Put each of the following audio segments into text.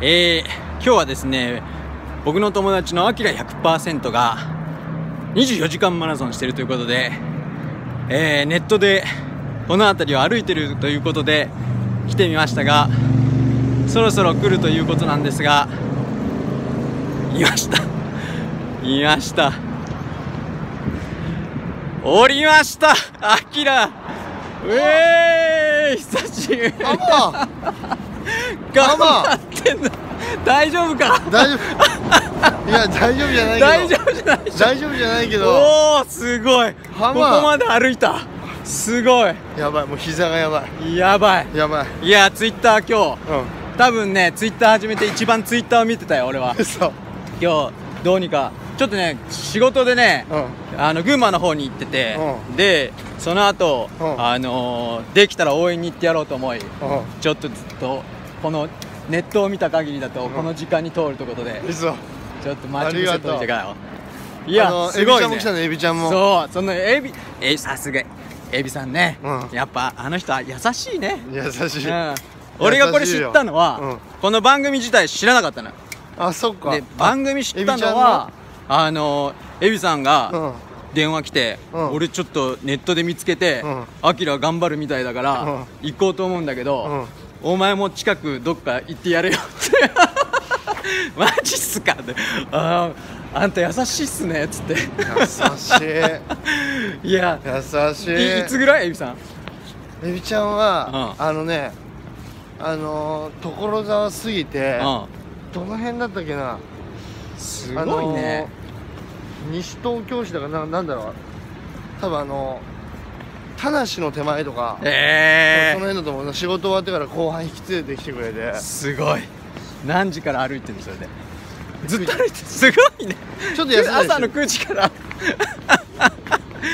えー、今日はですね僕の友達のアキラ100%が24時間マラソンしてるということで、えー、ネットでこの辺りを歩いてるということで来てみましたがそろそろ来るということなんですがいました。いました。おりましたアキラ。うえーい久しぶり。ママ頑張大丈夫か？大丈夫。いや大丈夫じゃないけど。大丈夫じゃない大丈夫じゃないけど。おおすごい。ここまで歩いた。すごい。やばいもう膝がやばやばい。いやばい。いやツイッター今日。うん。多分ねツイッター始めて一番ツイッターを見てたよ俺は。嘘。今日どうにか。ちょっとね仕事でねうん。あの群馬の方に行っててうでその後、うん。あのーできたら応援に行ってやろうと思いうん。ちょっとずっとこのネットを見た限りだとんこの時間に通るということで。嘘。ちょっと待ち伏せといてからよ。いやすごいねエビちゃんも来たのエビちゃんも。そうそのエビえさすがエビさんね、うん。やっぱあの人は優しいね、優しい。うん、俺がこれ知ったのは、うん。この番組自体知らなかったの。よあそっか。で番組知ったのはあのエビさんがうん。電話来て、うん。俺ちょっとネットで見つけてうん。アキラ頑張るみたいだから、うん。行こうと思うんだけど、お前も近くどっか行ってやれよって。マジっすかって。あーあんた優しいっすねっつって。優しい。いや優しい。いいつぐらい？エビさん。エビちゃんは、うん。あのねあのー、所沢過ぎて、うん。どの辺だったっけな？すごいね、あのー西東京市だからななんだろう。多分あのー田無の手前とか、えその辺だと思う。仕事終わってから後輩引き連れてきてくれて。ー、すごい。何時から歩いてるのそれで？ずっと歩いてる。すごいね。ちょっと休ん朝の9時から。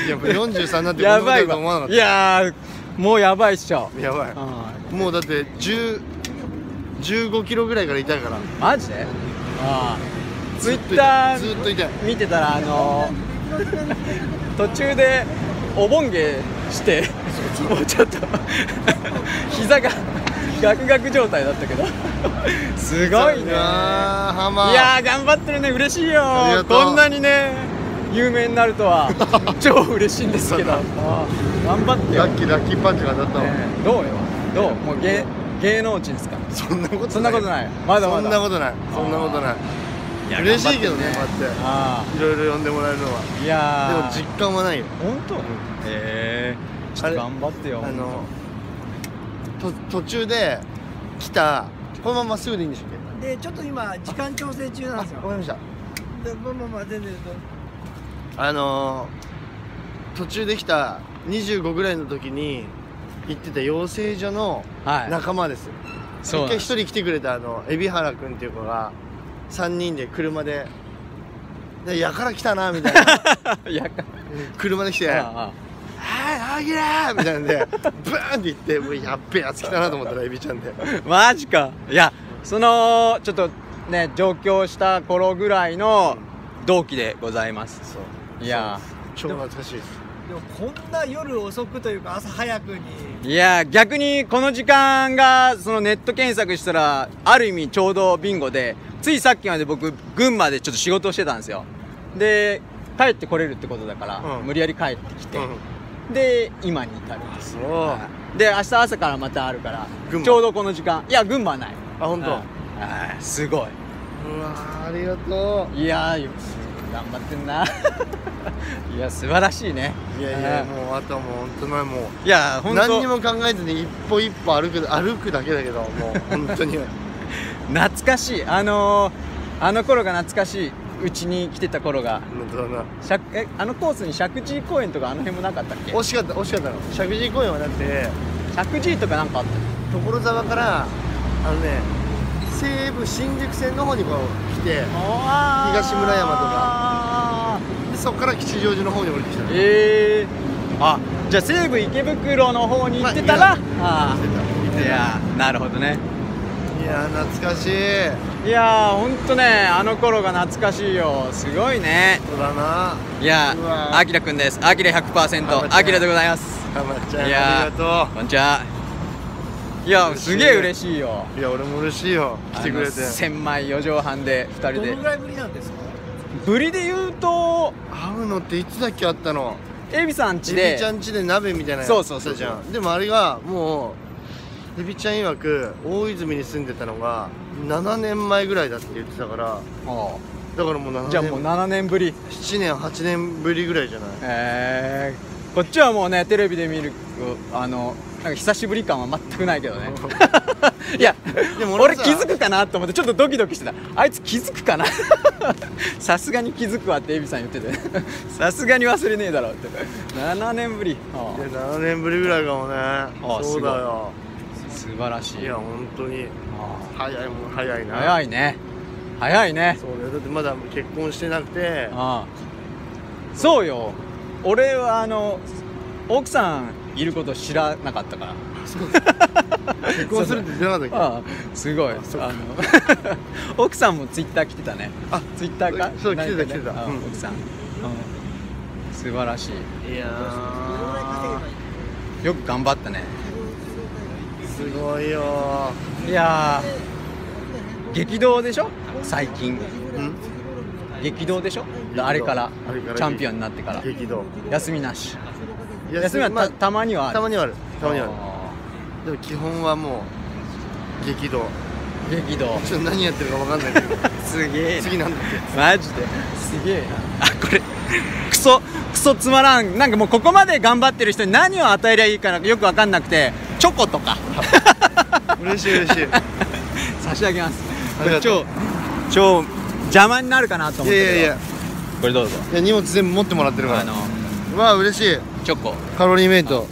いやもう43になってこんなやこと思わなかっやーもうやばいっしょ。たやばい。もうだって10 15キロぐらいから痛いから。マジで？ああツイッターずっと痛い見てたらあのー途中でお盆芸してもうちょっと膝がガクガク状態だったけど。すごいねいや頑張ってるね嬉しいよ。こんなにね有名になるとは 超嬉しいんですけど。頑張ってよ、ラッキーラッキーパンチが当たったわ、ねどうよ？どう？もう芸芸能人ですか？そんなことない。そんなことない。まだまだ。そんなことない。そんなことない嬉しいけどねこうやって。あいろいろ呼んでもらえるのは。あいやー。でも実感はないよ。本当？へえ。ちょっと頑張ってよあのと途中で来たこのまままっすぐでいいんでしたっでちょっと今時間調整中なんですよ。けわかりました。でまあまあまあ全然。あのー、途中で来た25ぐらいの時に行ってた養成所のはい。仲間です、そうなんです。一回一人来てくれたあの海老原君っていう子が3人で車ででやから来たなみたいな。車で来て「はいああげら!」みたいなんでブーンって行ってもうやっべえやつ来たなと思ったらエビちゃんで。あマジか。いやそのちょっとね上京した頃ぐらいの同期でございます。そう。いや超懐かしいです。でもこんな夜遅くというか朝早くに。いや逆にこの時間がそのネット検索したらある意味ちょうどビンゴでついさっきまで僕群馬でちょっと仕事をしてたんですよ。で帰ってこれるってことだから、うん。無理やり帰ってきて、うん。で今に至るんです。そう。で明日朝からまたあるからちょうどこの時間。いや群馬はない。あ本当。はい。すごい。うわーありがといやー頑張ってんな いや素晴らしいね。ういやいやうんもうあとはもう本当にもいやう本当。何にも考えずに一歩一歩歩く歩くだけだけどもう本当に。懐かしい。あのー、あの頃が懐かしいうちに来てた頃が。本当だな。しゃえあのコースに石神井公園とかあの辺もなかったっけ？惜しかった惜しかったの。石神井公園はなくて石神井とかなんかあった所沢からあのね西武新宿線の方にこう来て東村山とか。でそこから吉祥寺の方に降りてきたの。ええー、あじゃあ西武池袋の方に行ってたら、まあいやなるほどね。いやー懐かしい。いやーほんとねあの頃が懐かしいよ。すごいね。そうだな。いやあきらくんです。あきらあまちゃ100%んあきらでございます。たまちゃんいやーありがとう。こんにちは。いやすげえ嬉しいよ。いや俺も嬉しいよ。来てくれて。千枚4畳半で2人で。どのぐらいぶりなんですか？ぶりで言うと会うのっていつだっけあったの？エビさんちエでビちゃん家で鍋みたいなのそうそうそうじゃんでもあれがもうエビちゃん曰く大泉に住んでたのが7年前ぐらいだって言ってたから。あだからもう7年あじゃあもう7年ぶり。7年8年ぶりぐらいじゃない？え。ー、こっちはもうねテレビで見るあのなんか久しぶり感は全くないけどね いやでも俺気づくかなと思ってちょっとドキドキしてた。あいつ気づくかな？さすがに気づくわってエビさん言ってて。さすがに忘れねえだろうって。7年ぶり。あいや7年ぶりぐらいかもね。そうだよ。あ素晴らしい。いや本当に。あ早いもん早いな。あ早いね。早いね。そうだよ。だってまだ結婚してなくて。ああ。そうよ。俺はあの奥さんいること知らなかったから結婚するって言ってなかったっけ？ああすごい。あの 奥さんもツイッター来てたね。あツイッターか？そう来てた来てた。あうん。奥さん、うん。素晴らしい。いやよく頑張ったね。すごいよいやー激動でしょ？最近。うん？激動でしょ？あれから。あれから。チャンピオンになってから。激動。休みなし。休みはた,、まあたまにはある。たまにはある。たまにはある。あでも基本はもう激動ー激動ちょっと何やってるか分かんないけど。すげえな。次なんだっマジで？すげえな。あこれクソクソつまらん。なんかもうここまで頑張ってる人に何を与えりゃいいかなよく分かんなくてチョコとか。け 嬉しい嬉しい。差し上げます。超超邪魔になるかなと思っていやいやいや。これどうぞ。いや荷物全部持ってもらってるから。あのうわ嬉しい。チョコ。カロリーメイト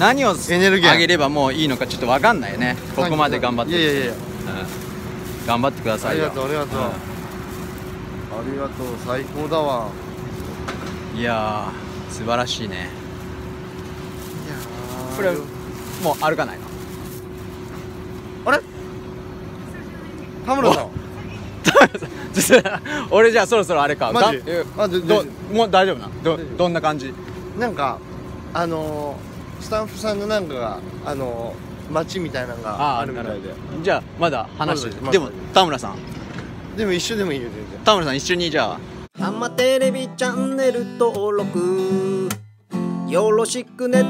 何をエネルギー。あげればもういいのかちょっと分かんないよね。ここまで頑張って。るい。やいやいや。うん。頑張ってくださありがとうありがとう、うありがとう最高だわ。んいやー素晴らしいね。いやー。これもう歩かないの？あれ？田村さん。俺じゃあそろそろあれかマジ？がえあでどでもう大丈夫な？どどんな感じ？なんかあのー、スタッフさんのなんかがあのー、街みたいなのがあるみたいで。じゃあまだ話してでも田村さん。でも一緒でもいいよ全然。田村さん一緒にじゃあ。ハマテレビチャンネル登録。よろしくね